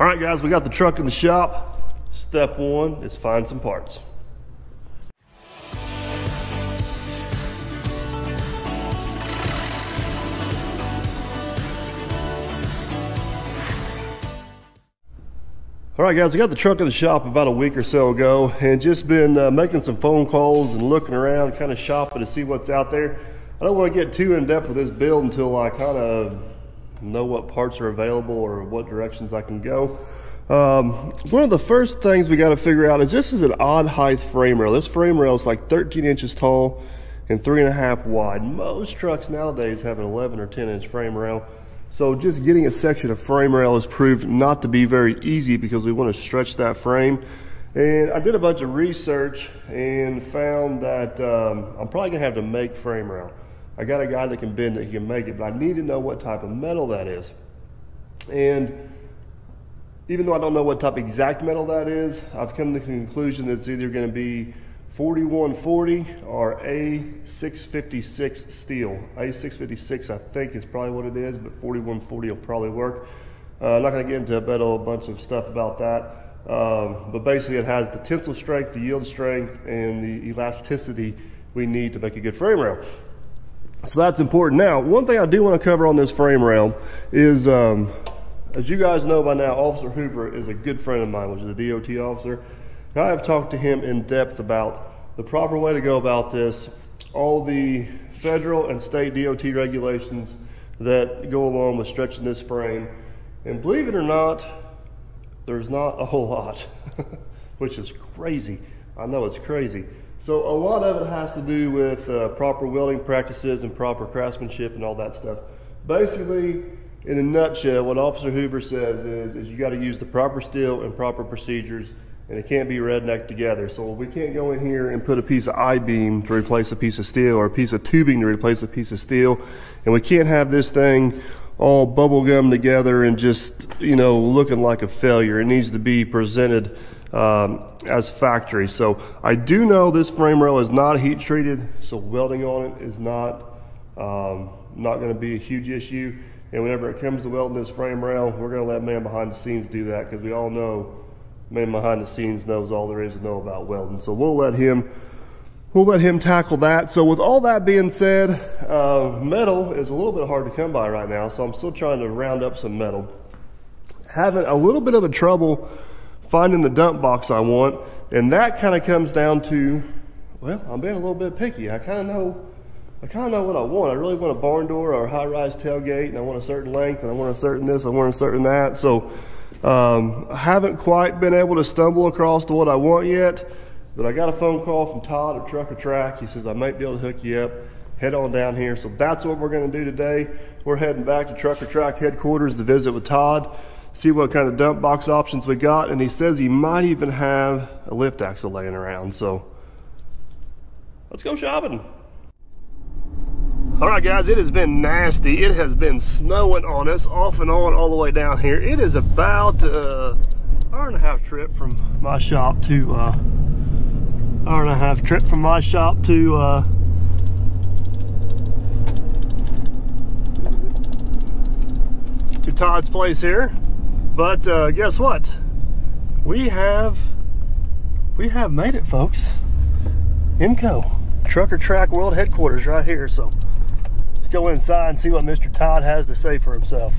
All right, guys, we got the truck in the shop. Step one is find some parts. All right, guys, I got the truck in the shop about a week or so ago and just been uh, making some phone calls and looking around, kind of shopping to see what's out there. I don't want to get too in depth with this build until I kind of know what parts are available or what directions I can go. Um, one of the first things we got to figure out is this is an odd height frame rail. This frame rail is like 13 inches tall and three and a half wide. Most trucks nowadays have an 11 or 10 inch frame rail. So just getting a section of frame rail has proved not to be very easy because we want to stretch that frame. And I did a bunch of research and found that um, I'm probably gonna have to make frame rail. I got a guy that can bend it, he can make it, but I need to know what type of metal that is. And even though I don't know what type exact metal that is, I've come to the conclusion that it's either gonna be 4140 or A656 steel. A656 I think is probably what it is, but 4140 will probably work. Uh, I'm not going to get into a, bit, a bunch of stuff about that, um, but basically it has the tensile strength, the yield strength, and the elasticity we need to make a good frame rail. So that's important. Now, one thing I do want to cover on this frame rail is, um, as you guys know by now, Officer Hoover is a good friend of mine, which is a DOT officer. And I have talked to him in depth about the proper way to go about this, all the federal and state DOT regulations that go along with stretching this frame. And believe it or not, there's not a whole lot, which is crazy. I know it's crazy. So a lot of it has to do with uh, proper welding practices and proper craftsmanship and all that stuff. Basically, in a nutshell, what Officer Hoover says is, is you got to use the proper steel and proper procedures and it can't be redneck together. So we can't go in here and put a piece of I-beam to replace a piece of steel or a piece of tubing to replace a piece of steel. And we can't have this thing all bubble gum together and just, you know, looking like a failure. It needs to be presented um, as factory. So I do know this frame rail is not heat treated, so welding on it is not, um, not gonna be a huge issue. And whenever it comes to welding this frame rail, we're gonna let man behind the scenes do that because we all know man behind the scenes knows all there is to know about welding. So we'll let him we'll let him tackle that. So with all that being said, uh, metal is a little bit hard to come by right now. So I'm still trying to round up some metal. Having a little bit of a trouble finding the dump box I want, and that kind of comes down to, well, I'm being a little bit picky. I kind of know. I kind of know what I want. I really want a barn door or a high-rise tailgate, and I want a certain length, and I want a certain this, I want a certain that. So um, I haven't quite been able to stumble across to what I want yet, but I got a phone call from Todd at Truck or Track. He says I might be able to hook you up. Head on down here. So that's what we're going to do today. We're heading back to Truck or Track headquarters to visit with Todd, see what kind of dump box options we got, and he says he might even have a lift axle laying around. So let's go shopping. All right, guys, it has been nasty. It has been snowing on us off and on all the way down here. It is about uh, hour and a half trip from my shop to uh, hour and a half trip from my shop to uh, to Todd's place here. But uh, guess what? We have we have made it, folks. IMCO Truck or Track World Headquarters right here. So let's go inside and see what Mr. Todd has to say for himself.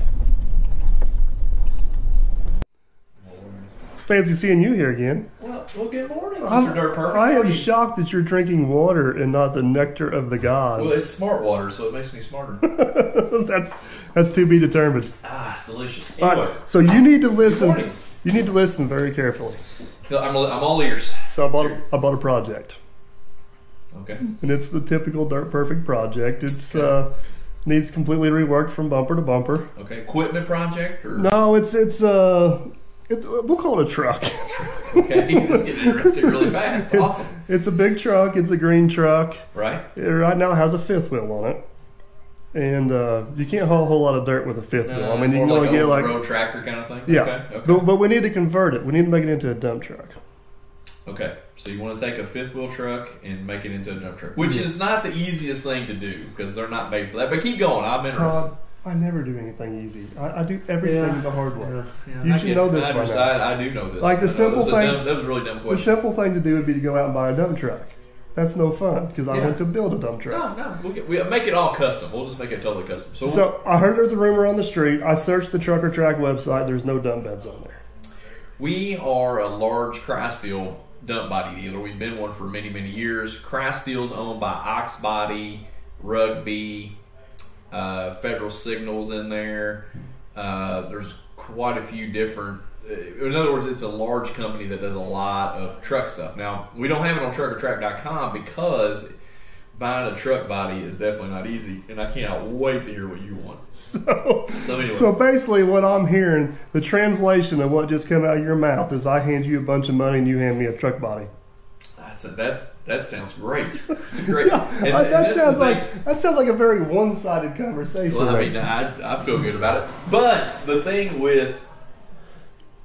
Fancy seeing you here again. Well, well good morning, Mr. Dirt Perfect. I am shocked that you're drinking water and not the nectar of the gods. Well, it's smart water, so it makes me smarter. that's that's to be determined. Ah, it's delicious. Anyway, right, so you need to listen. You need to listen very carefully. I'm, I'm all ears. So I bought a, I bought a project. Okay. And it's the typical Dirt Perfect project. It's okay. uh, needs completely reworked from bumper to bumper. Okay, equipment project or no? It's it's uh, it's we'll call it a truck. okay, this getting interesting really fast. Awesome. It's, it's a big truck. It's a green truck. Right. It right now has a fifth wheel on it. And uh, you can't haul a whole lot of dirt with a fifth uh, wheel. I mean, you can like only get like road tractor kind of thing. Yeah, okay, okay. But, but we need to convert it. We need to make it into a dump truck. Okay, so you want to take a fifth wheel truck and make it into a dump truck, which is not the easiest thing to do because they're not made for that. But keep going. I'm interested. Todd, I never do anything easy. I, I do everything Yeah. the hard way. Yeah, You I should get- know this I, by now. understand- I do know this. Like the simple that was a thing- dumb- that was a really dumb question. The simple thing to do would be to go out and buy a dump truck. That's no fun because I Yeah. want to build a dump truck. No, no, we'll, get, we'll make it all custom. We'll just make it totally custom. So, So I heard there's a rumor on the street. I searched the Truck or Track website. There's no dump beds on there. we are a large Crysteel dump body dealer. We've been one for many, many years. Crysteel's owned by Oxbody, Rugby, uh, Federal Signals in there. Uh, there's quite a few different. Uh, In other words, it's a large company that does a lot of truck stuff. Now, we don't have it on truckortrack.com because buying a truck body is definitely not easy, and I cannot wait to hear what you want. So, So anyway, so basically, what I'm hearing, the translation of what just came out of your mouth is I hand you a bunch of money and you hand me a truck body. that's, that's that sounds great. It's great. Yeah, And- I- and that sounds like that sounds like a very one-sided conversation. Well, I mean, I, I feel good about it. But the thing with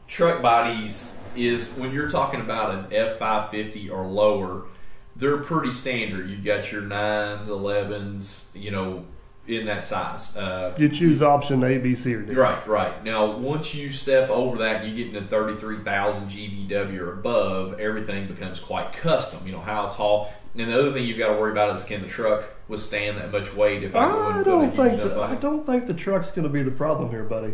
truck bodies is when you're talking about an F550 or lower, they're pretty standard. You've got your 9s, 11s, you know, in that size. Uh, you choose option A, B, C, or D. Right, right. Now, once you step over that you get into 33,000 GVW or above, everything becomes quite custom. You know, how tall. And the other thing you've got to worry about is can the truck withstand that much weight if I go and don't huge think the, I don't think the truck's going to be the problem here, buddy.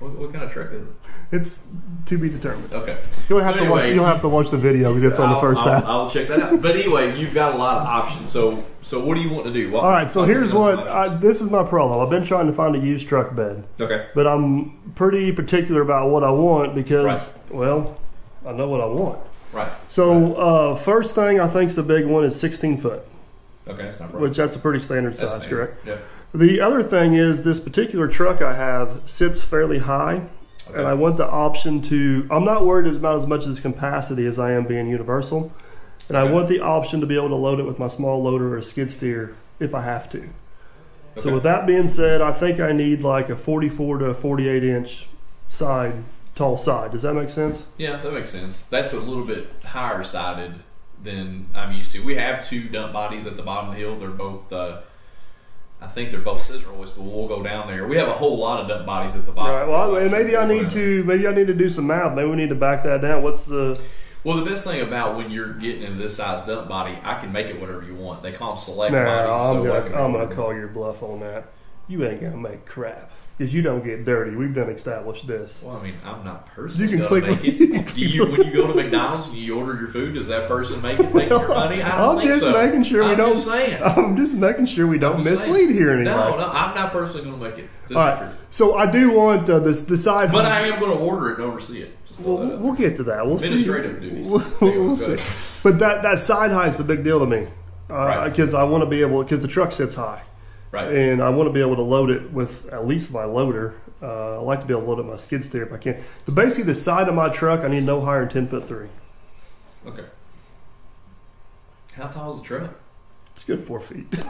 What, what kind of truck is it? It's to be determined. Okay. You'll So have to anyway, watch. You'll have to watch the video because it's on the I'll- 1st I'll, half. I'll check that out. But anyway, you've got a lot of options. So, so what do you want to do? What, All right, so I'll here's what I, this is my problem. I've been trying to find a used truck bed, okay. but I'm pretty particular about what I want because, Right. well, I know what I want. Right. So uh, first thing I think is the big one is 16 foot, Okay, that's not right. which that's a pretty standard That's size, standard. correct? Yeah. The other thing is this particular truck I have sits fairly high, Okay. and I want the option to. I'm not worried about as much as capacity as I am being universal, and I want the option to be able to load it with my small loader or a skid steer if I have to. Okay. So with that being said, I think I need like a 44 to 48 inch side, tall side. Does that make sense? Yeah, that makes sense. That's a little bit higher sided than I'm used to. We have two dump bodies at the bottom of the hill. They're both, uh, I think they're both scissor hoists, but we'll go down there. We have a whole lot of dump bodies at the bottom. Right. Well, Actually, maybe I need to. Maybe I need to do some math. Maybe we need to back that down. What's the? Well, the best thing about when you're getting into this size dump body, I can make it whatever you want. They call them select Nah, bodies. I'm so I gonna. I'm gonna call your bluff on that. You ain't gonna make crap because you don't get dirty. We've done established this. Well, I mean, I'm not personally You can click- make it. Do you, when you go to McDonald's and you order your food, does that person make it take your money? I don't I'm think just so. making sure we I'm don't. Just saying. I'm just making sure we don't mislead saying. here anyway. No, no, I'm not personally going to make it. This All is right. So I do want uh, this the side. But I am going to order it and oversee it. Well, we'll get to that. We'll see. Administrative duties. We'll, we'll see. But that that side height's a big deal to me Right. because I want to be able because the truck sits high Right. and I want to be able to load it with at least my loader. Uh, I like to be able to load up my skid steer if I can. But basically, the side of my truck I need no higher than ten foot three. Okay. How tall is the truck? It's good four feet.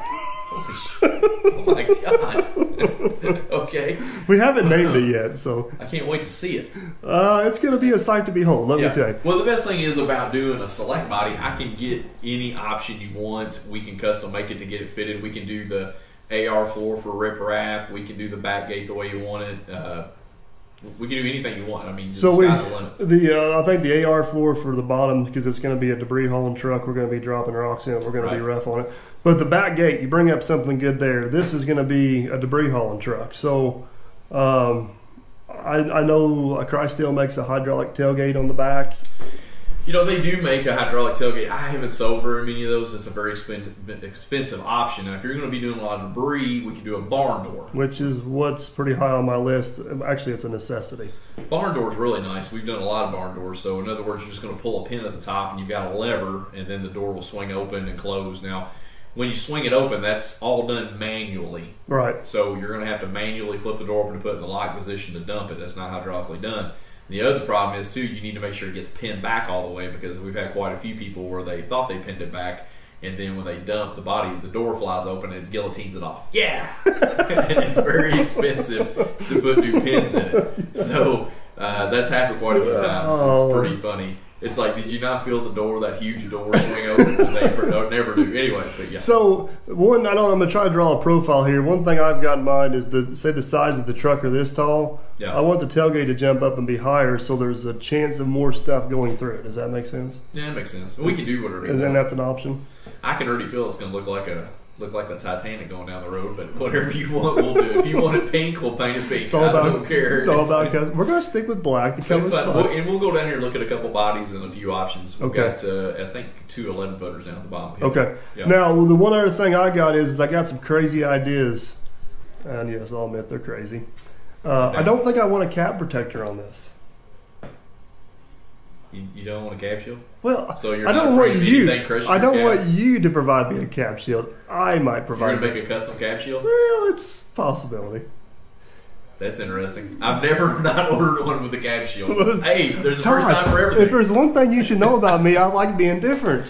Oh my god. okay. we haven't named it yet, so I can't wait to see it. uh, it's going to be a sight to behold. Let me tell you. Well, the best thing is about doing a select body, I can get any option you want. We can custom make it to get it fitted. We can do the AR floor for riprap. We can do the back gate the way you want it. Uh, we can do anything you want. I mean, So the we, the the uh, I think the AR floor for the bottom because it's going to be a debris hauling truck. We're going to be dropping rocks in. it. We're going to be rough on it. But the back gate, you bring up something good there. This is going to be a debris hauling truck. So um, I, I know a Crysteel makes a hydraulic tailgate on the back. You know, they do make a hydraulic tailgate. I haven't sold very many of those. It's a very expensive option. And if you're going to be doing a lot of debris, we can do a barn door. Which is what's pretty high on my list. Actually, it's a necessity. Barn door is really nice. We've done a lot of barn doors. So, in other words, you're just going to pull a pin at the top and you've got a lever, and then the door will swing open and close. Now, when you swing it open, that's all done manually. Right. So, you're going to have to manually flip the door open to put it in the lock position to dump it. That's not hydraulically done. The other problem is, too, you need to make sure it gets pinned back all the way because we've had quite a few people where they thought they pinned it back. And then when they dump the body, the door flies open and guillotines it off. Yeah! and it's very expensive to put new pins in it. So uh, that's happened quite a few times. Oh. It's pretty funny. It's like, did you not feel the door, that huge door swing open? They never do. Anyway, but yeah. So one, I don't. I'm gonna try to draw a profile here. One thing I've got in mind is the say the size of the truck are this tall. Yeah. I want the tailgate to jump up and be higher, so there's a chance of more stuff going through it. Does that make sense? Yeah, it makes sense. We can do whatever. And then that's an option. I can already feel it's going to look like a look like the Titanic going down the road. But whatever you want, we'll do. If you want it pink, we'll paint it pink. It's all I about. don't care. It's all about. like- We're gonna stick with black. The color's fine. We'll, and we'll go down here and look at a couple bodies and a few options. We've Okay. got, uh, I think, two 11 footers down at the bottom. Okay. Yeah. Now, well, the one other thing I got is, is I got some crazy ideas, and yes, I'll admit they're crazy. Uh, I don't think I want a cab protector on this. You, you don't want a cap shield? Well, So you're I don't want you. I don't cab? want you to provide me a cab shield. I might provide. You're to make a custom cap shield? well, it's a possibility. That's interesting. I've never not ordered one with a cap shield. hey, there's a first time for everything. if there's one thing you should know about me, I like being different.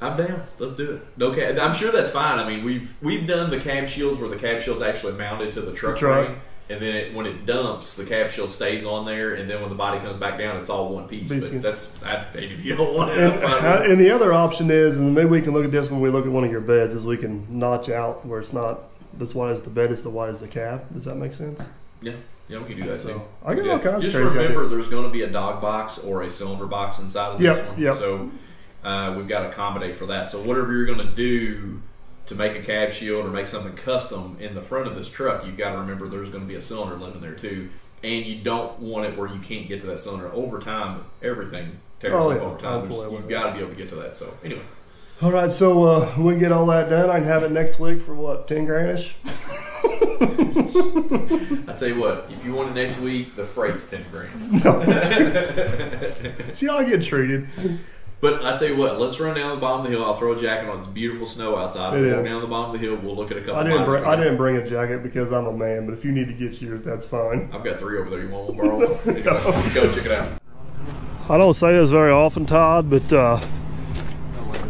I'm down. Let's do it. No cap. I'm sure that's fine. I mean, we've we've done the cap shields where the cap shield's actually mounted to the truck, truck. frame, and then it, when it dumps, the cap shield stays on there, and then when the body comes back down, it's all one piece. But that's I, if you don't want it, And, with uh, and the other option is, and maybe we can look at this when we look at one of your beds, is we can notch out where it's not as wide as the bed is, the wide as the cab. Does that make sense? Yeah, yeah, we can do that too. So, I got Yeah. all kinds of Just crazy remember, ideas. there's going to be a dog box or a cylinder box inside of this Yep, one. yep. So uh, we've got to accommodate for that. So whatever you're going to do to make a cab shield or make something custom in the front of this truck, you've got to remember there's going to be a cylinder living there too. And you don't want it where you can't get to that cylinder. Over time, everything tears Oh, up yeah. over time. I'm fully There's- aware You've got to be able to get to that. So anyway, All right, so uh, we can get all that done. I can have it next week for what, ten grandish? I tell you what, if you want it next week, the freight's ten grand. See how I get treated. But I tell you what, let's run down the bottom of the hill. I'll throw a jacket on. It's beautiful snow outside. It we'll is. down the bottom of the hill. We'll look at a couple. I didn't bodies bring I didn't bring a jacket because I'm a man, but if you need to get yours, that's fine. I've got three over there. You want one borrow one? Anyway, let's go check it out. I don't say this very often, Todd, but uh,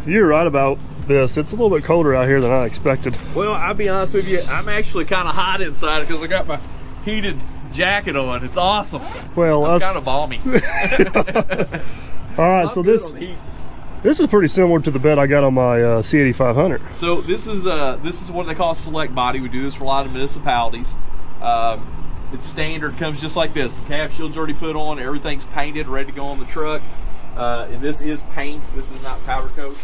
you're right about this. It's a little bit colder out here than I expected. Well, I'll be honest with you, I'm actually kind of hot inside because I got my heated jacket on. It's awesome. Well, I'm kind of balmy. all right. So this this is pretty similar to the bed I got on my uh, C8500. So this is uh, this is what they call a select body. We do this for a lot of municipalities. Um, it's standard, comes just like this. The cab shield's already put on, everything's painted, ready to go on the truck. Uh, and this is paint. This is not powder coat.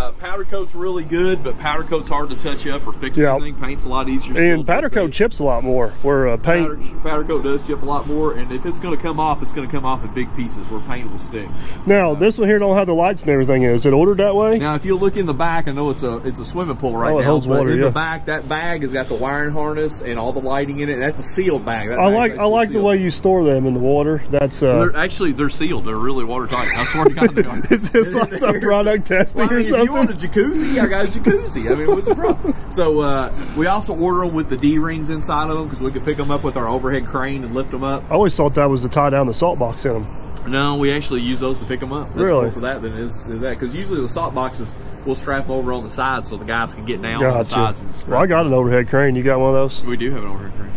Uh, powder coat's really good, but powder coat's hard to touch up or fix Yeah. anything. Paint's a lot easier. And powder coat chips a lot more. Where uh, paint, Powder, powder coat does chip a lot more, and if it's going to come off, it's going to come off in big pieces where paint will stick. now this one here don't have the lights and everything. Is it ordered that way? Now, if you look in the back, I know it's a it's a swimming pool right Oh, it now, holds but water, in yeah. the back, that bag has got the wiring harness and all the lighting in it. That's a sealed bag. That I like I like the way you store them in the water. That's uh, They're actually they're sealed. They're really watertight. I swear to God, they are. is this like some product testing Well, or if you want a jacuzzi, I got a jacuzzi. I mean, what's the problem? So uh, we also order them with the D rings inside of them because we can pick them up with our overhead crane and lift them up. I always thought that was to tie down the salt box in them. No, we actually use those to pick them up. That's Really? more for that than is, is that because usually the salt boxes we'll strap over on the sides so the guys can get down on the sides and Well, I got an overhead crane. You got one of those? We do have an overhead crane.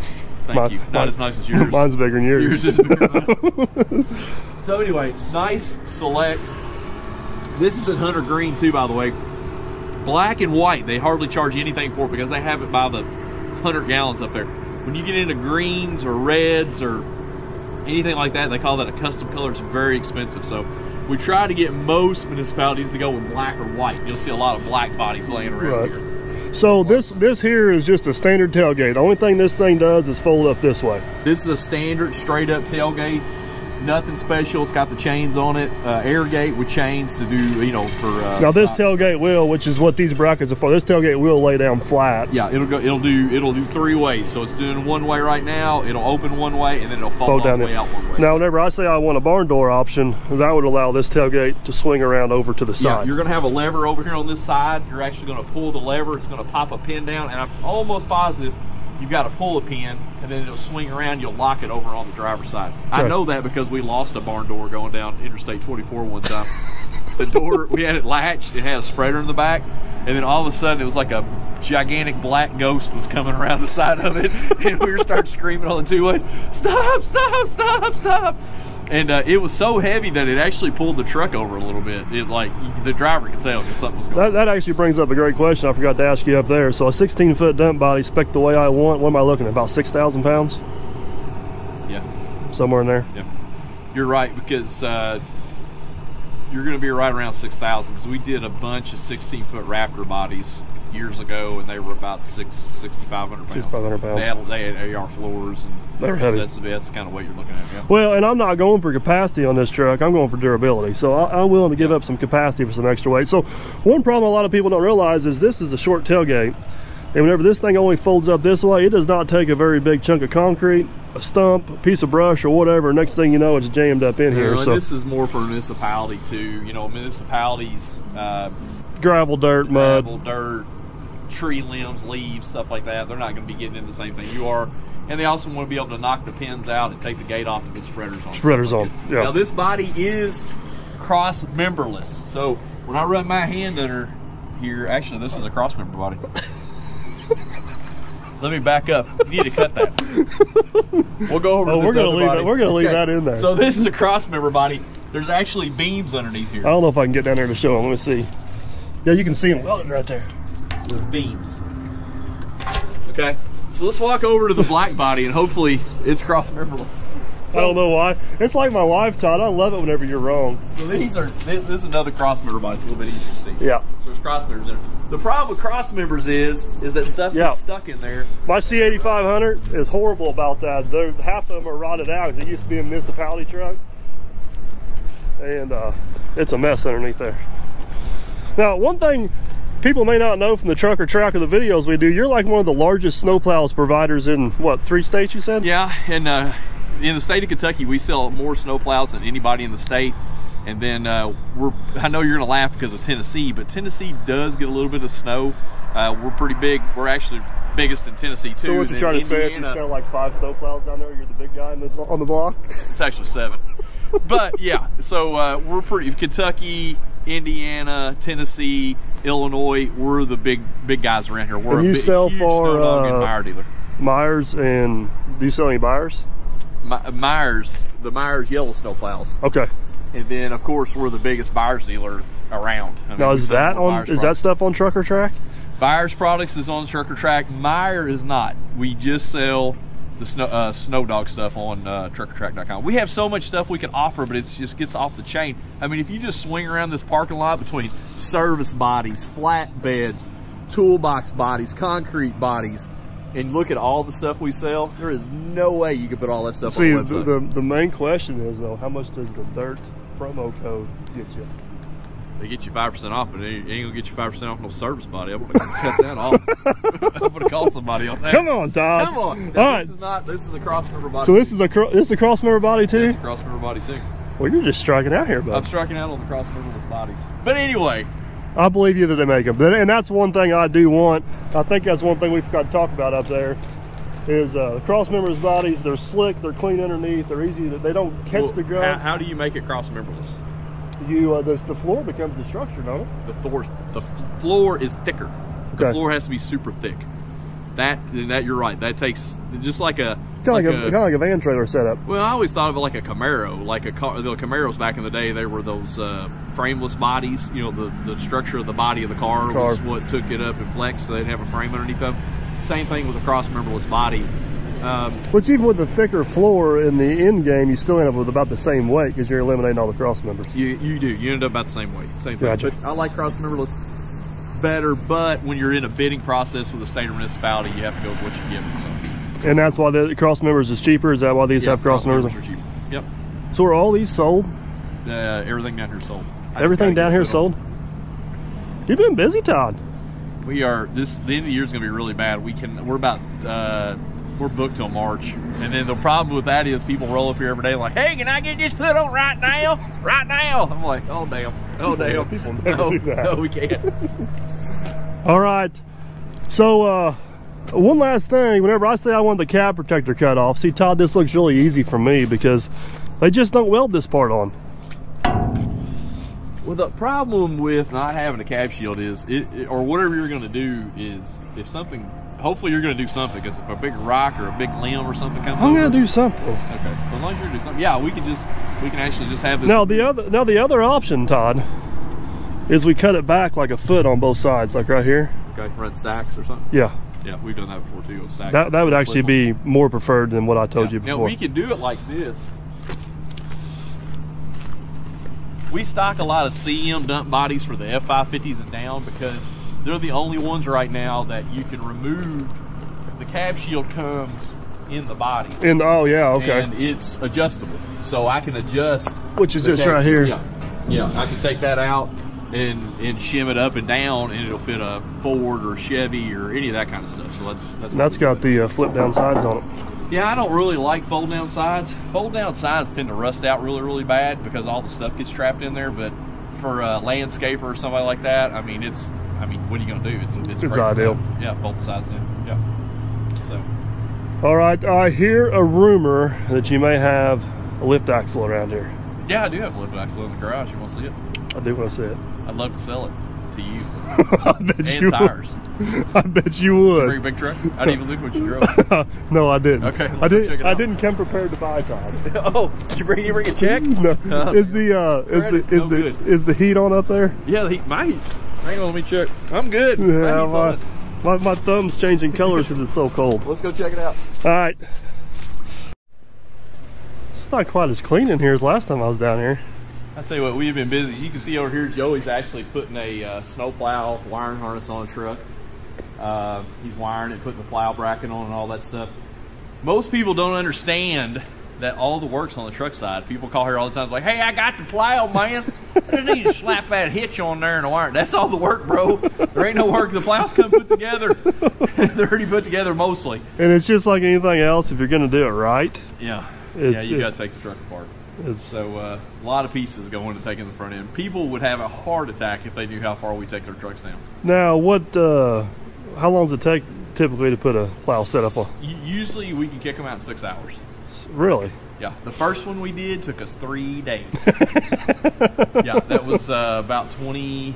Thank Mine- you. Not mine- as nice as yours. Mine's bigger than yours. Yours so anyway, nice select. This is in Hunter Green too, by the way. Black and white, they hardly charge you anything for it because they have it by the hundred gallons up there. When you get into greens or reds or anything like that, they call that a custom color. It's very expensive. So we try to get most municipalities to go with black or white. You'll see a lot of black bodies laying around Right. here. So this this here is just a standard tailgate. The only thing this thing does is fold up this way. This is a standard straight up tailgate. Nothing special. It's got the chains on it. Uh, air gate with chains to do, you know, for. Uh, Now this tailgate wheel, which is what these brackets are for, this tailgate will lay down flat. Yeah, it'll go. It'll do. It'll do three ways. So it's doing one way right now. It'll open one way, and then it'll fold, Fold down the way out one way. Now, whenever I say I want a barn door option, that would allow this tailgate to swing around over to the side. yeah, you're going to have a lever over here on this side. You're actually going to pull the lever. It's going to pop a pin down, and I'm almost positive you've got to pull a pin, and then it'll swing around. You'll lock it over on the driver's side. I know that because we lost a barn door going down Interstate 24 one time. the door we had it latched. It had a spreader in the back, and then all of a sudden it was like a gigantic black ghost was coming around the side of it, and we were starting screaming on the two-way, "Stop! Stop! Stop! Stop!" And uh, it was so heavy that it actually pulled the truck over a little bit. It like the driver could tell because something was going. That, that actually brings up a great question I forgot to ask you up there. So a 16 foot dump body spec the way I want. What am I looking at? About 6,000 pounds? Yeah, Somewhere in there. yeah, you're right because uh, you're going to be right around six thousand. Because we did a bunch of 16 foot Raptor bodies years ago, and they were about six, 6,500 pounds. 6,500 pounds. They had, they had AR floors, and They were heavy. That's, that's the kind of weight you're looking at. Yeah. Well, and I'm not going for capacity on this truck. I'm going for durability. So I, I'm willing to give up some capacity for some extra weight. So one problem a lot of people don't realize is this is a short tailgate. And whenever this thing only folds up this way, it does not take a very big chunk of concrete, a stump, a piece of brush or whatever. Next thing you know, it's jammed up in You here. know, So this is more for municipality too. You know, municipalities, uh, gravel, dirt, mud. gravel, dirt, tree limbs, leaves, stuff like that. They're not going to be getting in the same thing you are. And they also want to be able to knock the pins out and take the gate off to put spreaders on. Spreaders on, yeah. Now this body is cross memberless. So when I run my hand under here, actually this is a cross member body. Let me back up. You need to cut that. We'll go over Oh, to we're this gonna other leave body. that- we're gonna leave that in there. So this is a cross member body. There's actually beams underneath here. I don't know if I can get down there to show them. Let me see. Yeah, you can see them welded right there. So beams. Okay. So let's walk over to the black body and hopefully it's cross memberless. I don't know why. It's like my wife, Todd. I love it whenever you're wrong. So these are this, this is another cross member body. It's a little bit easier to see. Yeah. So there's cross members in there. The problem with cross members is is that stuff Yeah. gets stuck in there. My C8500 is horrible about that. They're, half of them are rotted out 'cause it used to be a municipality truck. And uh, it's a mess underneath there. Now, one thing people may not know from the truck or track of the videos we do, you're like one of the largest snowplows providers in, what, three states you said? Yeah, and uh, in the state of Kentucky, we sell more snowplows than anybody in the state. And then uh, we're, I know you're gonna laugh because of Tennessee, but Tennessee does get a little bit of snow. Uh, we're pretty big. We're actually biggest in Tennessee too. So what you're trying to say, if you sell like five snowplows down there, you're the big guy in the, on the block? It's actually seven. but yeah, so uh, we're pretty Kentucky, Indiana, Tennessee, Illinois. We're the big big guys around here. We're And a you big, sell huge for, SnowDogg and uh, Meyer dealer. Myers and do you sell any buyers? My, Myers, the Myers yellow snow plows, Okay. and then of course we're the biggest buyers dealer around. I mean, Now is that on Myers is that stuff on Truck or Track? Buyers products is on Truck or Track. Meyer is not. We just sell the snow, uh, SnowDogg stuff on uh, truckortrack.com. We have so much stuff we can offer, but it just gets off the chain. I mean, if you just swing around this parking lot between service bodies, flatbeds, toolbox bodies, concrete bodies, and look at all the stuff we sell, there is no way you could put all that stuff See, on the the, the main question is though, how much does the dirt promo code get you? They get you five percent off, but it ain't gonna get you five percent off no service body. I'm gonna cut that off. I'm gonna call somebody on that. Come on, Todd. Come on. All this right. is not. This is a cross member body. So this is a this is a cross member body too. This is a cross member body too. Well, you're just striking out here, bud. I'm striking out on the cross memberless bodies. But anyway, I believe you that they make them, and that's one thing I do want. I think that's one thing we've got to talk about up there. Is uh, cross members bodies? They're slick, they're clean underneath, they're easy. to- They don't catch well, the how, how do you make it cross memberless? You uh, the, the floor becomes the structure, don't it? The floor, the floor is thicker. The floor has to be super thick. That that you're right. That takes just like a Kind of like, a, kind of like a van trailer setup. Well, I always thought of it like a Camaro, like a car. The Camaros back in the day, they were those uh, frameless bodies. You know, the, the structure of the body of the car, was Car. what took it up and flexed, so they'd have a frame underneath them. Same thing with a cross memberless body. Um, Which even with the thicker floor in the end game, you still end up with about the same weight because you're eliminating all the cross members. you you do you end up about the same weight, same thing. Gotcha. But I like cross memberless better. But when you're in a bidding process with a state or municipality, you have to go with what you're given. So And that's why the cross members is cheaper. Is that why these yeah, have cross, members? are cheaper. Yep. So are all these sold? Uh, everything down here sold. I Everything down here sold? You've been busy, Todd. We are this. The end of the year is going to be really bad. We can. We're about. Uh, we're booked till March, and then the problem with that is people roll up here every day like, "Hey, can I get this put on right now? Right now?" I'm like, "Oh damn, oh damn, People never no, do that. no, we can't." All right. So, uh, one last thing. Whenever I say I want the cab protector cut off, see, Todd, this looks really easy for me because they just don't weld this part on. Well, the problem with not having a cab shield is, it, or whatever you're going to do is, if something, hopefully you're going to do something. Because if a big rock or a big limb or something comes I'm going to do something. Okay, as long as you're gonna do something, yeah, we can just We can actually just have this. Now the other now the other option, Todd, is we cut it back like a foot on both sides, like right here. Okay, run stacks or something. Yeah, Yeah, we've done that before too on stacks. that that would actually be more preferred than what I told Yeah. you before. Now we can do it like this. We stock a lot of CM dump bodies for the F550s and down because they're the only ones right now that you can remove. The cab shield comes in the body. And oh yeah, okay. And it's adjustable. So I can adjust. Which is this right here. Yeah. Yeah. I can take that out and and shim it up and down and it'll fit a Ford or Chevy or any of that kind of stuff. So that's that's that's got the uh, flip down sides on it. Yeah, I don't really like fold down sides. Fold down sides tend to rust out really, really bad because all the stuff gets trapped in there. But for a landscaper or somebody like that, I mean, it's, I mean, what are you going to do? It's, it's, It's ideal. Yeah, fold the sides in. Yeah. So, All right, I hear a rumor that you may have a lift axle around here. yeah, I do have a lift axle in the garage. You want to see it? I do want to see it. I'd love to sell it to you I bet and you tires. would. I bet you Bring a big truck. I didn't even look what you drove. no, I didn't. Okay, I didn't. I didn't come prepared to buy, Todd. oh, did you bring you bring a check? No, Uh, is the uh, is the is no the good. is the heat on up there? Yeah, the heat, my heat. Hang on, let me check. I'm good. My Yeah, my, my my thumb's changing colors because it's so cold. Let's go check it out. All right, it's not quite as clean in here as last time I was down here. I tell you what, we've been busy. You can see over here, Joey's actually putting a uh, snowplow wiring harness on a truck. Uh, he's wiring it, putting the plow bracket on, and all that stuff. Most people don't understand that all the work's on the truck side. People call here all the time, like, "Hey, I got the plow, man. I need to slap that hitch on there and wire." it." That's all the work, bro. There ain't no work. The plow's come put together. They're already put together mostly. And it's just like anything else. If you're going to do it right, Yeah, It's- yeah. You got to take the truck apart. So uh, a lot of pieces go into taking the front end. People would have a heart attack if they knew how far we take their trucks down. now what? Uh, how long does it take typically to put a plow setup on? Usually we can kick them out in six hours. Really? Yeah, the first one we did took us three days. yeah, that was uh, about twenty.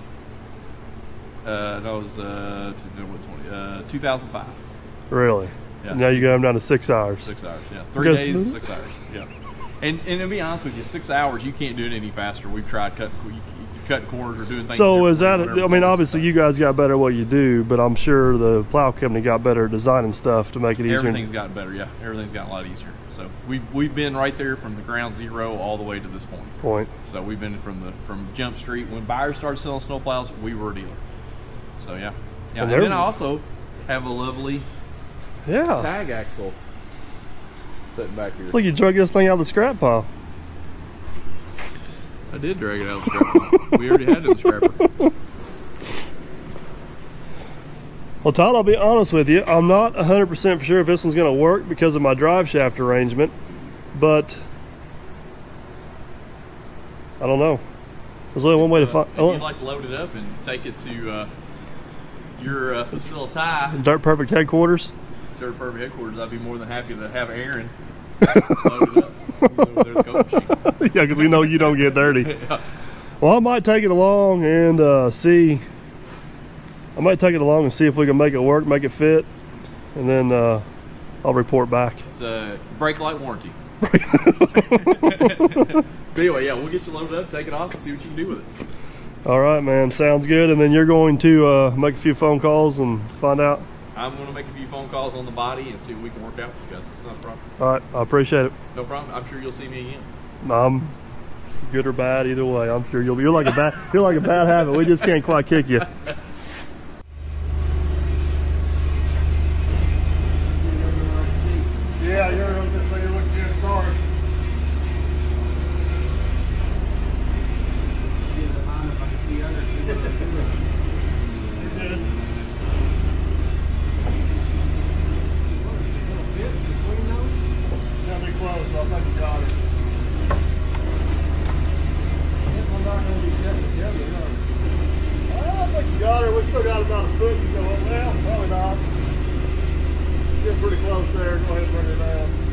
Uh, that was uh, t- no, what, 20, uh, 2005. Really? Yeah. Now you got them down to six hours. Six hours. Yeah, three Because- days six hours. Yeah, and and to be honest with you, six hours you can't do it any faster. We've tried cutting, cutting corners or doing things. So is that? I mean, obviously you guys got better at what you do, but I'm sure the plow company got better at designing stuff to make it easier. Everything's gotten better, yeah. Everything's gotten a lot easier. So we've we've been right there from the ground zero all the way to this point. point. So we've been from the from Jump Street when buyers started selling snowplows, we were a dealer. So yeah, yeah. And And, then I also have a lovely Yeah. tag axle sitting back here. It's like you drug this thing out of the scrap pile. I did drag it out of the scrapper. we already had it in the scrapper. Well, Todd, I'll be honest with you. I'm not 100% for sure if this one's going to work because of my drive shaft arrangement, but I don't know. There's only one way to Uh, find. if you'd like to load it up and take it to uh, your uh, facility, Dirt Perfect headquarters. Dirt Perfect headquarters, I'd be more than happy to have Aaron load it up. He's over there at the Coke machine. yeah, because we know you don't get dirty. Well, I might take it along and uh, see. I might take it along and see if we can make it work, make it fit, and then uh, I'll report back. It's a brake light warranty. but anyway, yeah, we'll get you loaded up, take it off, and see what you can do with it. All right, man. Sounds good. And then you're going to uh, make a few phone calls and find out. I'm going to make a few phone calls on the body and see what we can work out All right. I appreciate it. No problem. I'm sure you'll see me again. I'm good or bad either way. I'm sure you'll. be. You're like a bad. You're like a bad habit. We just can't quite kick you. Yeah, you're just so you're Got her. We still got about a foot to go up now. Probably not. Getting pretty close there. Go ahead and bring it down.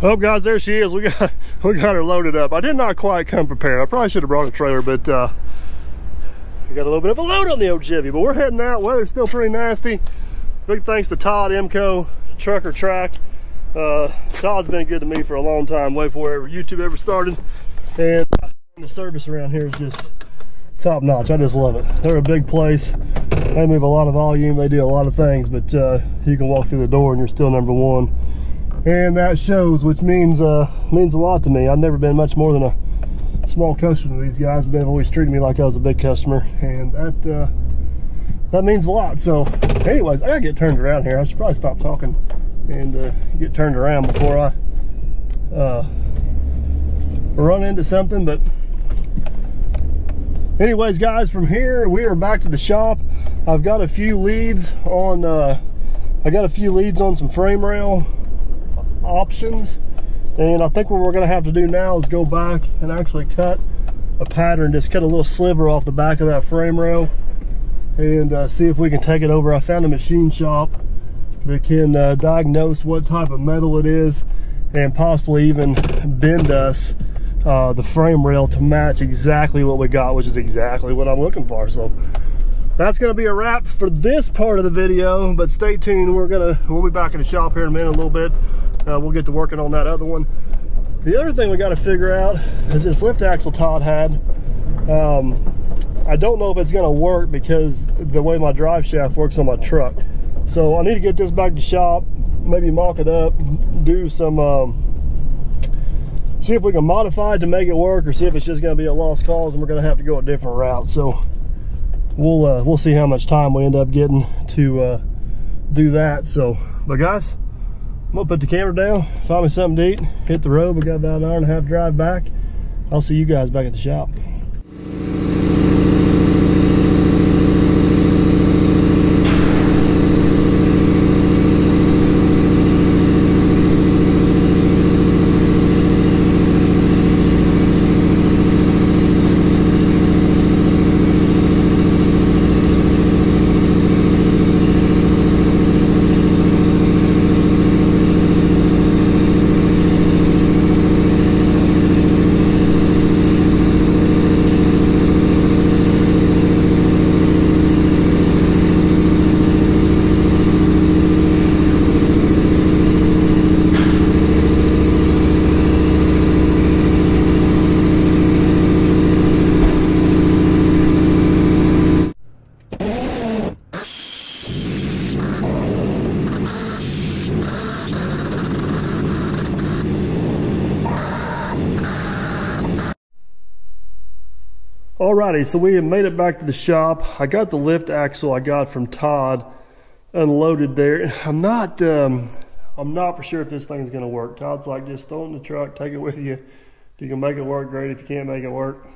Well, guys, there she is. We got we got her loaded up. I did not quite come prepared. I probably should have brought a trailer, but uh, we got a little bit of a load on the old Chevy. But we're heading out. Weather's still pretty nasty. Big thanks to Todd Emco, Truck or Track. Uh, Todd's been good to me for a long time, way before YouTube ever started. And the service around here is just top notch. I just love it. They're a big place. They move a lot of volume. They do a lot of things, but uh, you can walk through the door and you're still number one and that shows which means uh means a lot to me. I've never been much more than a small customer to these guys but they've always treated me like i was a big customer. And that uh that means a lot. So anyways i gotta get turned around here. I should probably stop talking and uh, get turned around before i uh run into something but anyways guys from here we are back to the shop. I've got a few leads on uh i got a few leads on some frame rail options. And I think what we're gonna have to do now is go back and actually cut a pattern, just cut a little sliver off the back of that frame rail and uh, see if we can take it over. I found a machine shop that can uh, diagnose what type of metal it is and possibly even bend us uh, the frame rail to match exactly what we got, which is exactly what I'm looking for. So that's going to be a wrap for this part of the video, but stay tuned. We're going to, we'll be back in the shop here in a minute, a little bit uh, we'll get to working on that other one. The other thing we got to figure out is this lift axle Todd had. Um, I don't know if it's going to work because the way my drive shaft works on my truck. So I need to get this back to shop, maybe mock it up, do some, um, see if we can modify it to make it work or see if it's just going to be a lost cause and we're going to have to go a different route. So we'll, uh, we'll see how much time we end up getting to uh, do that. So, but guys, I'm gonna put the camera down, find me something to eat, hit the road. We got about an hour and a half drive back. I'll see you guys back at the shop. So we have made it back to the shop. I got the lift axle I got from Todd unloaded there. I'm not, um, I'm not for sure if this thing's gonna work. Todd's like, just throw it in the truck, take it with you. If you can make it work, great. If you can't make it work,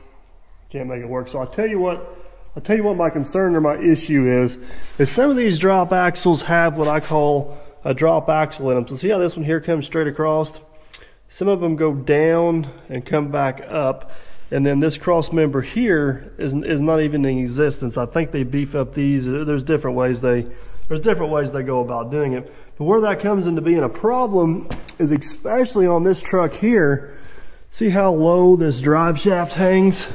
can't make it work. So I'll tell you what, I'll tell you what my concern or my issue is, is some of these drop axles have what I call a drop axle in them. So see how this one here comes straight across? Some of them go down and come back up. And then this cross member here is, is not even in existence. I think they beef up these. There's different ways they there's different ways they go about doing it. But where that comes into being a problem is especially on this truck here. See how low this drive shaft hangs?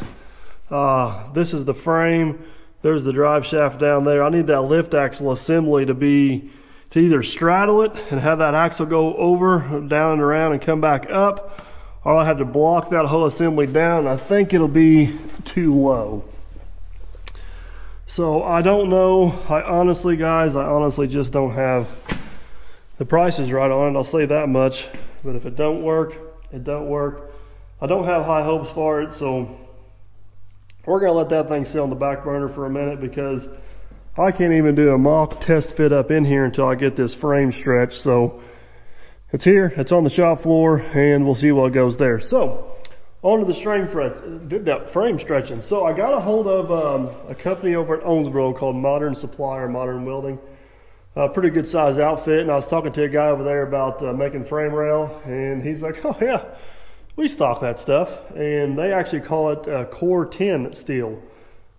Uh, this is the frame. There's the drive shaft down there. I need that lift axle assembly to be to either straddle it and have that axle go over, down and around and come back up, or I'll have to block that whole assembly down. I think it'll be too low. So I don't know. I honestly, guys, I honestly just don't have the prices right on it. I'll say that much. But if it don't work, it don't work. I don't have high hopes for it, so we're gonna let that thing sit on the back burner for a minute because I can't even do a mock test fit up in here until I get this frame stretched. So it's here, it's on the shop floor, and we'll see what goes there. So, on to the frame, that frame stretching. So I got a hold of um, a company over at Owensboro called Modern Supply or Modern Welding. A pretty good size outfit, and I was talking to a guy over there about uh, making frame rail, and he's like, oh yeah, we stock that stuff. And they actually call it uh, Cor-Ten steel.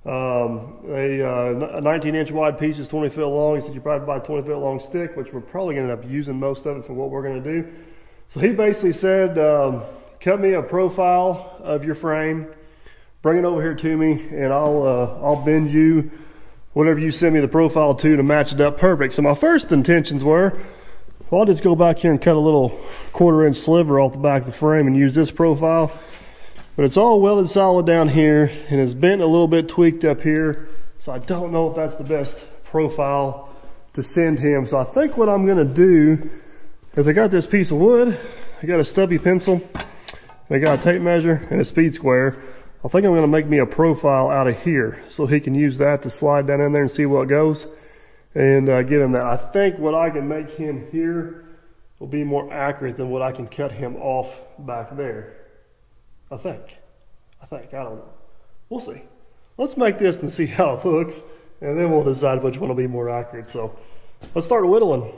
Um, a, uh, 19 inch wide piece is 20 foot long. He said you probably buy a 20 foot long stick, which we're probably going to end up using most of it for what we're going to do. So he basically said, um, cut me a profile of your frame, bring it over here to me, and I'll uh, I'll bend you whatever you send me the profile to to match it up perfect. So my first intentions were, well, I'll just go back here and cut a little quarter inch sliver off the back of the frame and use this profile. But it's all welded solid down here and it's bent a little bit tweaked up here. So I don't know if that's the best profile to send him. So I think what I'm gonna do is I got this piece of wood, I got a stubby pencil, I got a tape measure and a speed square. I think I'm gonna make me a profile out of here so he can use that to slide down in there and see what goes and uh, give him that. I think what I can make him here will be more accurate than what I can cut him off back there. I think. I think. I don't know. We'll see. Let's make this and see how it looks, and then we'll decide which one will be more accurate. So let's start whittling.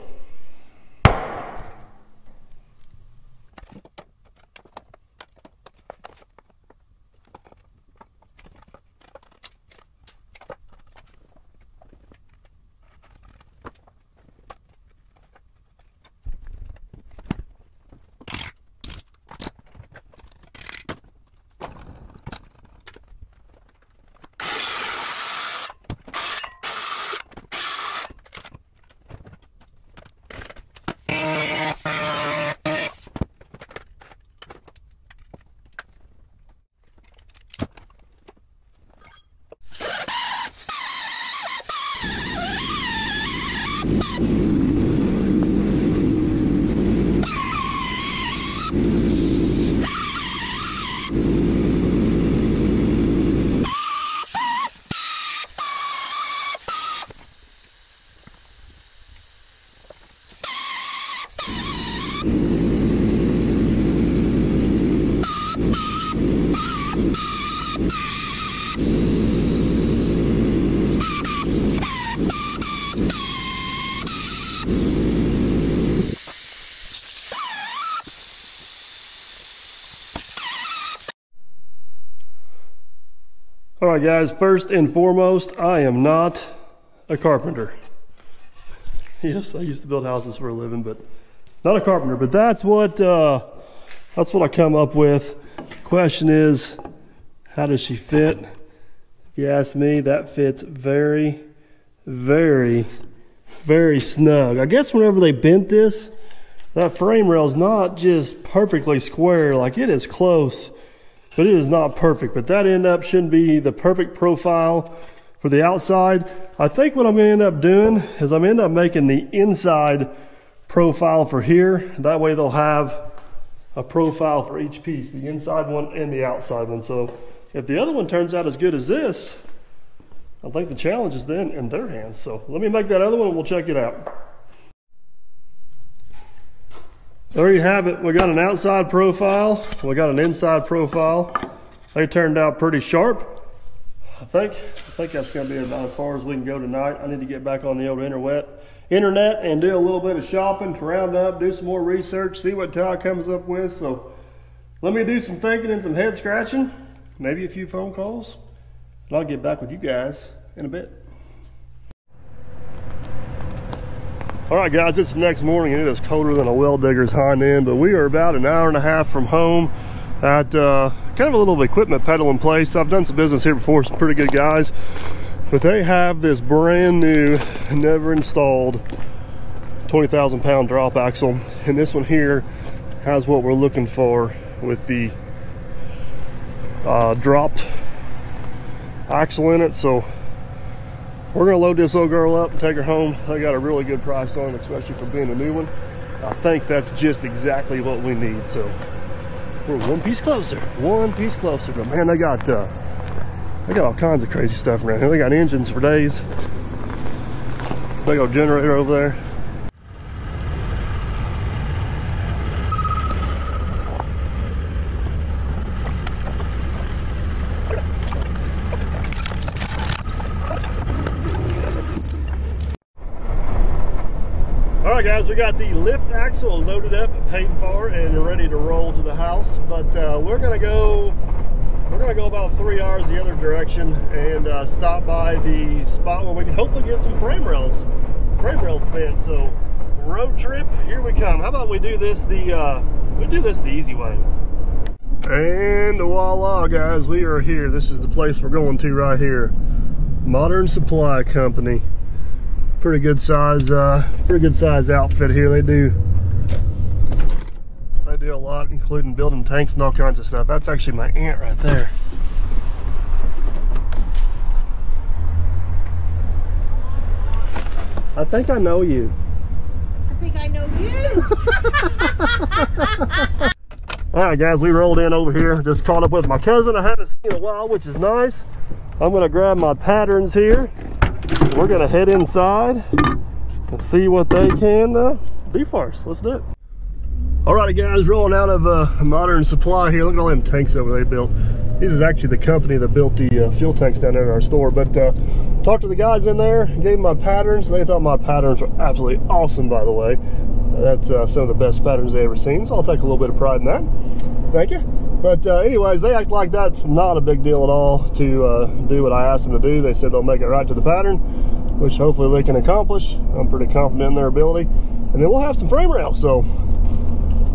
Right, guys, first and foremost, I am not a carpenter. Yes, I used to build houses for a living, but not a carpenter. But that's what uh, that's what I come up with. Question is, how does she fit? If you ask me, that fits very, very, very snug. I guess whenever they bent this, that frame rail is not just perfectly square, like it is close but it is not perfect. But that end up shouldn't be the perfect profile for the outside. I think what I'm gonna end up doing is I'm gonna end up making the inside profile for here. That way they'll have a profile for each piece, the inside one and the outside one. So if the other one turns out as good as this, I think the challenge is then in their hands. So let me make that other one and we'll check it out. There you have it. We got an outside profile. We got an inside profile. They turned out pretty sharp. I think I think that's going to be about as far as we can go tonight. I need to get back on the old internet, internet and do a little bit of shopping, to round up, do some more research, see what Ty comes up with. So let me do some thinking and some head scratching, maybe a few phone calls, and I'll get back with you guys in a bit. All right, guys, it's the next morning and it is colder than a well digger's hind end, but we are about an hour and a half from home at uh, kind of a little equipment peddling place. I've done some business here before, some pretty good guys, but they have this brand new, never installed 20,000 pound drop axle. And this one here has what we're looking for with the uh, dropped axle in it. So we're gonna load this old girl up and take her home. I got a really good price on it, especially for being a new one. I think that's just exactly what we need. So we're one piece closer, one piece closer. But man, they got uh, they got all kinds of crazy stuff around here. They got engines for days. Big old generator over there. guys, we got the lift axle loaded up, paid for, and ready to roll to the house. But uh, we're gonna go, we're gonna go about three hours the other direction and uh, stop by the spot where we can hopefully get some frame rails, frame rails bent. So road trip, here we come. How about we do this the uh, We do this the easy way. And voila, guys, we are here. This is the place we're going to right here. Modern Supply Company. Pretty good size, uh, pretty good size outfit here. They do, they do a lot, including building tanks and all kinds of stuff. That's actually my aunt right there. I think I know you. I think I know you. All right, guys, we rolled in over here. Just caught up with my cousin I haven't seen in a while, which is nice. I'm gonna grab my patterns here. We're gonna head inside and see what they can uh, do for us. Let's do it. Alrighty, guys, rolling out of uh, Modern Supply here. Look at all them tanks over they built. This is actually the company that built the uh, fuel tanks down there in our store. But uh, talked to the guys in there, gave them my patterns. They thought my patterns were absolutely awesome, by the way. That's uh, some of the best patterns they ever seen, so I'll take a little bit of pride in that. Thank you. But uh, anyways, they act like that's not a big deal at all to uh, do what I asked them to do. They said they'll make it right to the pattern, which hopefully they can accomplish. I'm pretty confident in their ability. And then we'll have some frame rail, so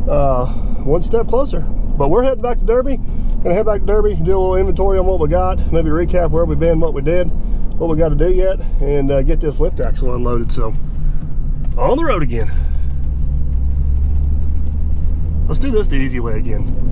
uh, one step closer. But we're heading back to Derby. Gonna head back to Derby, do a little inventory on what we got, maybe recap where we've been, what we did, what we got to do yet, and uh, get this lift axle unloaded. So on the road again. Let's do this the easy way again.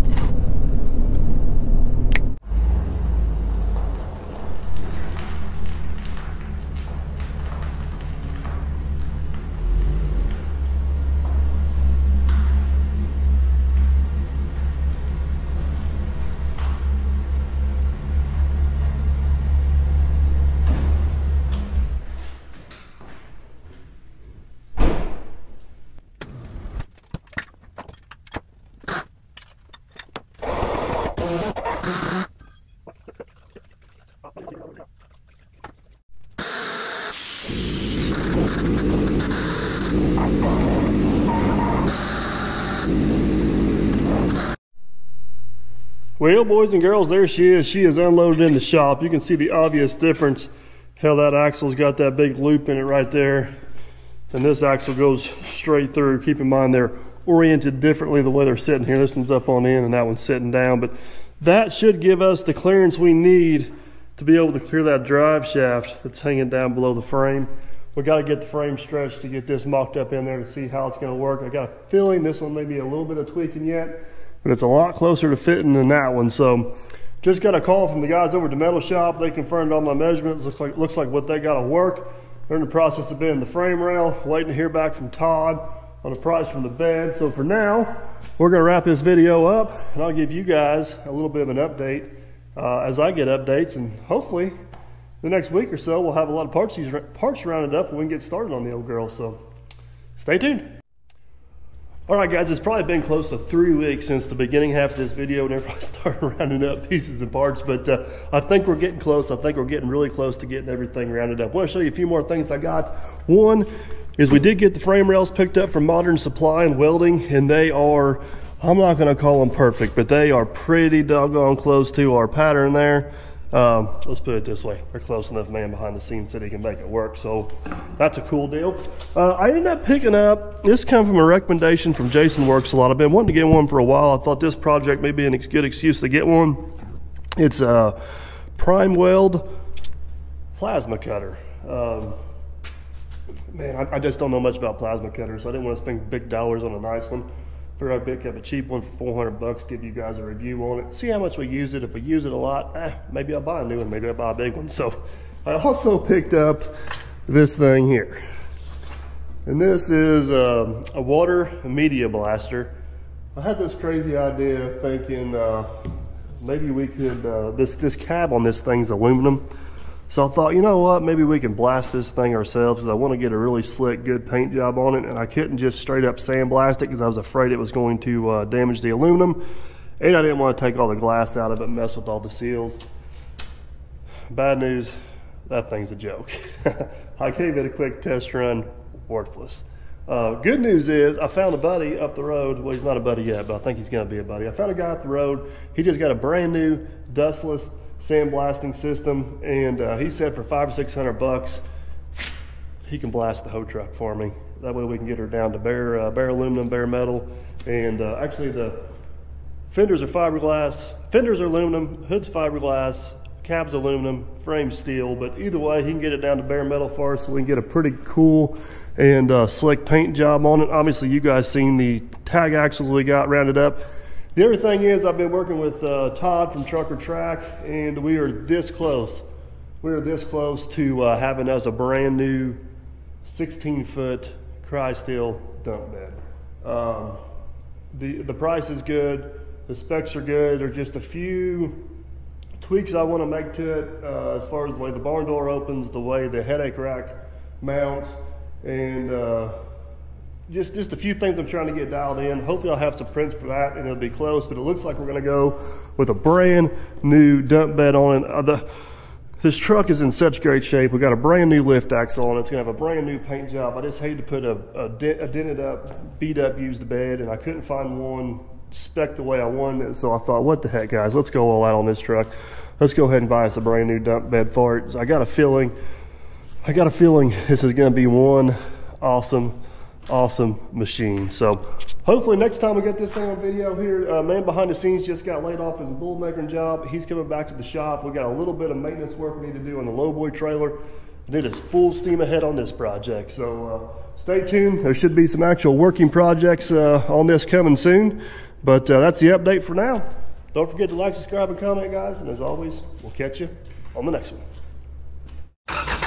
Well, boys and girls, there she is. She is unloaded in the shop. You can see the obvious difference how that axle's got that big loop in it right there. And this axle goes straight through. Keep in mind they're oriented differently the way they're sitting here. This one's up on end and that one's sitting down. But that should give us the clearance we need to be able to clear that drive shaft that's hanging down below the frame. We got to get the frame stretched to get this mocked up in there to see how it's going to work. I got a feeling this one may be a little bit of tweaking yet but it's a lot closer to fitting than that one. So just got a call from the guys over at the metal shop. They confirmed all my measurements. Looks like, looks like what they got to work. They're in the process of bending the frame rail, waiting to hear back from Todd on the price from the bed. So for now, we're gonna wrap this video up and I'll give you guys a little bit of an update uh, as I get updates and hopefully the next week or so we'll have a lot of parts, these parts rounded up and we can get started on the old girl. So stay tuned. All right, guys, it's probably been close to three weeks since the beginning half of this video whenever I started rounding up pieces and parts, but uh, I think we're getting close. I think we're getting really close to getting everything rounded up. I want to show you a few more things I got. One is we did get the frame rails picked up from Modern Supply and Welding, and they are, I'm not going to call them perfect, but they are pretty doggone close to our pattern there. Um, let's put it this way, they're close enough man behind the scenes that he can make it work. So that's a cool deal. Uh, I ended up picking up, this came from a recommendation from Jason Works a lot. I've been wanting to get one for a while. I thought this project may be a good excuse to get one. It's a Prime Weld plasma cutter. Um, man, I, I just don't know much about plasma cutters, so I didn't want to spend big dollars on a nice one. Pick up a cheap one for 400 bucks, give you guys a review on it, see how much we use it. If we use it a lot, eh, maybe I'll buy a new one, maybe I'll buy a big one. So I also picked up this thing here. And this is um, a water media blaster. I had this crazy idea thinking uh, maybe we could, uh, this, this cab on this thing's aluminum. So I thought, you know what, maybe we can blast this thing ourselves because I want to get a really slick, good paint job on it. And I couldn't just straight up sandblast it because I was afraid it was going to uh, damage the aluminum. And I didn't want to take all the glass out of it and mess with all the seals. Bad news, that thing's a joke. I gave it a quick test run, worthless. Uh, good news is I found a buddy up the road. Well, he's not a buddy yet, but I think he's going to be a buddy. I found a guy up the road. He just got a brand new dustless sandblasting system, and uh, he said for five or six hundred bucks, he can blast the hoe truck for me. That way we can get her down to bare, uh, bare aluminum, bare metal. And uh, actually the fenders are fiberglass. Fenders are aluminum, hood's fiberglass, cab's aluminum, frame steel. But either way, he can get it down to bare metal for us so we can get a pretty cool and uh, slick paint job on it. Obviously, you guys seen the tag axles we got rounded up. The other thing is I've been working with uh, Todd from Truck or Track, and we are this close. We are this close to uh, having us a brand new 16 foot Crysteel dump bed. Um, the, the price is good, the specs are good. There's just a few tweaks I want to make to it uh, as far as the way the barn door opens, the way the headache rack mounts, and uh, just just a few things I'm trying to get dialed in. Hopefully, I'll have some prints for that, and it'll be close. But it looks like we're going to go with a brand new dump bed on it. Uh, the, this truck is in such great shape. We got a brand new lift axle on it. It's gonna have a brand new paint job. I just hate to put a, a, dent, a dented up, beat up used bed, and I couldn't find one spec the way I wanted it. So I thought, what the heck, guys? Let's go all out on this truck. Let's go ahead and buy us a brand new dump bed for it. I got a feeling, I got a feeling this is gonna be one awesome awesome machine. So hopefully next time we get this thing on video here, uh, man behind the scenes just got laid off his bull making job. He's coming back to the shop. We got a little bit of maintenance work we need to do on the lowboy trailer. And it is full steam ahead on this project. So uh, stay tuned. There should be some actual working projects uh, on this coming soon. But uh, that's the update for now. Don't forget to like, subscribe, and comment, guys. And as always, we'll catch you on the next one.